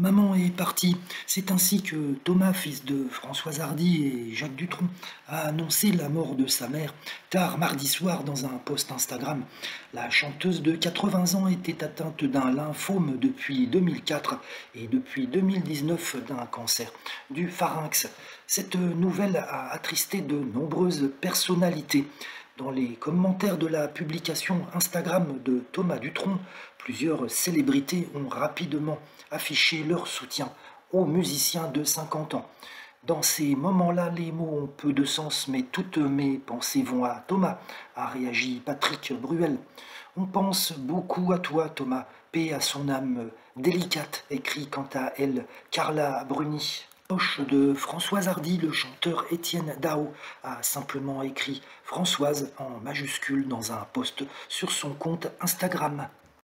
Maman est partie. C'est ainsi que Thomas, fils de Françoise Hardy et Jacques Dutronc, a annoncé la mort de sa mère tard mardi soir dans un post Instagram. La chanteuse de 80 ans était atteinte d'un lymphome depuis 2004 et depuis 2019 d'un cancer du pharynx. Cette nouvelle a attristé de nombreuses personnalités. Dans les commentaires de la publication Instagram de Thomas Dutronc, plusieurs célébrités ont rapidement affiché leur soutien aux musiciens de 50 ans. Dans ces moments-là, les mots ont peu de sens, mais toutes mes pensées vont à Thomas, a réagi Patrick Bruel. On pense beaucoup à toi, Thomas, paix à son âme délicate, écrit quant à elle Carla Bruni poche de Françoise Hardy, le chanteur Étienne Dao a simplement écrit Françoise en majuscule dans un post sur son compte Instagram.